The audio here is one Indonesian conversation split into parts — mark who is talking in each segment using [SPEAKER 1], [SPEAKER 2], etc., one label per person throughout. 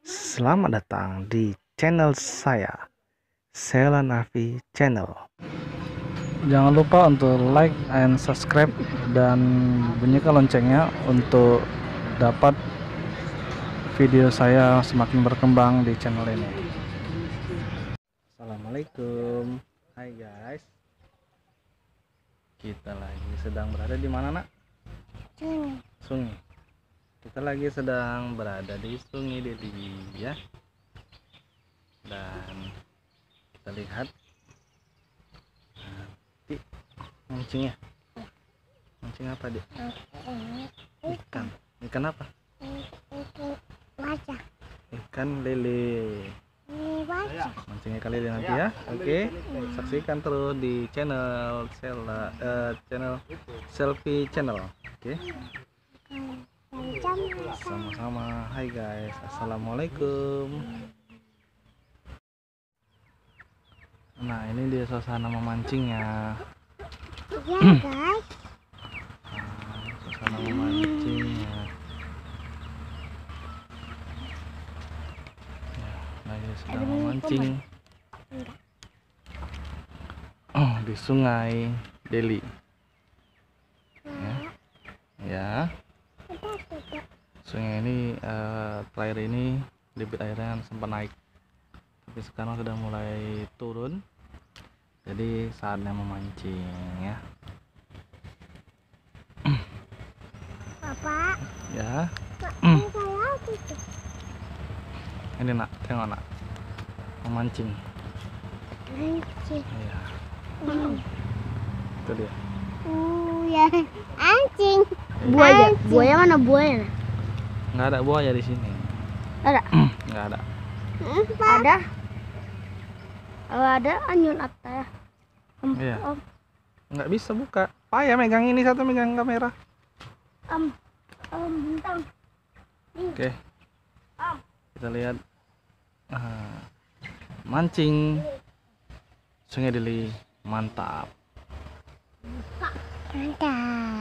[SPEAKER 1] Selamat datang di channel saya, Sela Navi Channel. Jangan lupa untuk like and subscribe dan bunyikan loncengnya untuk dapat video saya semakin berkembang di channel ini. Assalamualaikum, Hai guys. Kita lagi sedang berada di mana nak? Sungai. Kita lagi sedang berada di Sungai Deli ya. Dan kita lihat nanti mancingnya. Mancing apa dia? Ikan. Ikan apa?
[SPEAKER 2] baca
[SPEAKER 1] Ikan lele.
[SPEAKER 2] ini baca
[SPEAKER 1] Mancing ikan lele nanti ya. Oke. Saksikan terus di channel Sela eh, channel Selfie Channel. Oke.
[SPEAKER 2] macam
[SPEAKER 1] Sama-sama. Hai guys. Assalamualaikum. Nah, ini dia suasana memancingnya.
[SPEAKER 2] ya guys
[SPEAKER 1] Nah, suasana memancingnya. Ya, lagi sedang memancing. Oh, di sungai Deli. Ya. Ya. Sungai ini eh, terakhir ini debit airnya sempat naik. Tapi sekarang sudah mulai turun. Jadi saatnya memancing ya.
[SPEAKER 2] bapak
[SPEAKER 1] Ya.
[SPEAKER 2] ini saya gitu
[SPEAKER 1] Ini nak, tengok nak. Memancing. Iya, itu dia.
[SPEAKER 2] uh ya anjing
[SPEAKER 3] Buaya,
[SPEAKER 2] Anjing.
[SPEAKER 3] buaya mana buaya?
[SPEAKER 1] Nggak ada buaya di sini.
[SPEAKER 3] Ada.
[SPEAKER 1] Nggak ada.
[SPEAKER 2] Hmm.
[SPEAKER 3] Ada. Kalau ada anyun atas. Om,
[SPEAKER 1] Iya.
[SPEAKER 3] om,
[SPEAKER 1] Nggak bisa buka. Payah megang ini satu megang kamera.
[SPEAKER 3] om, om, bintang.
[SPEAKER 1] Oke. Kita lihat. Ah, mancing. Sungai Deli mantap.
[SPEAKER 2] mantap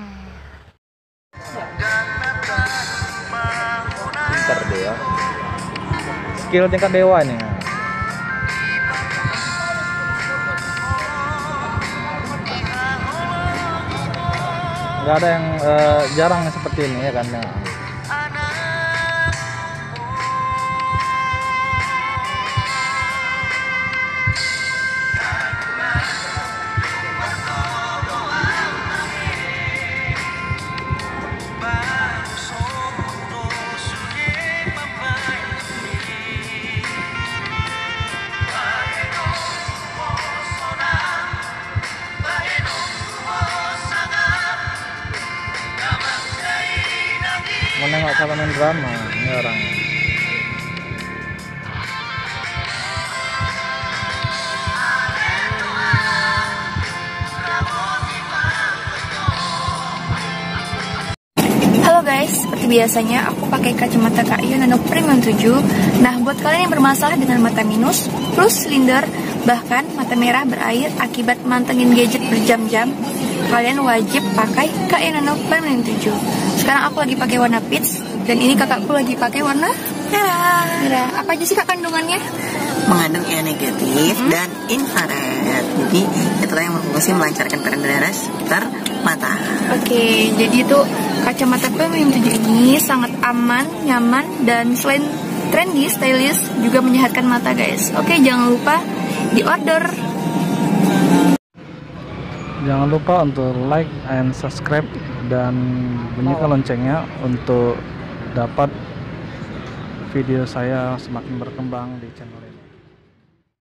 [SPEAKER 1] Skill tingkat dewa nih. Nggak ada yang eh, jarang seperti ini ya kan. Nengok cara main drama ini orang.
[SPEAKER 4] Halo guys, seperti biasanya aku pakai kacamata KAI Nano Premium 7 Nah buat kalian yang bermasalah dengan mata minus, plus silinder, bahkan mata merah berair akibat mantengin gadget berjam-jam Kalian wajib pakai KAI Nano Premium 7 Sekarang aku lagi pakai warna peach Dan ini kakakku lagi pakai warna merah Merah, apa aja sih kak kandungannya?
[SPEAKER 5] mengandung ion negatif dan infrared. Jadi itulah yang berfungsi melancarkan peredaran sekitar mata.
[SPEAKER 4] Oke, jadi itu kacamata premium 7 ini sangat aman, nyaman, dan selain trendy, stylish, juga menyehatkan mata guys. Oke, jangan lupa di order.
[SPEAKER 1] Jangan lupa untuk like and subscribe dan bunyikan loncengnya untuk dapat video saya semakin berkembang di channel ini.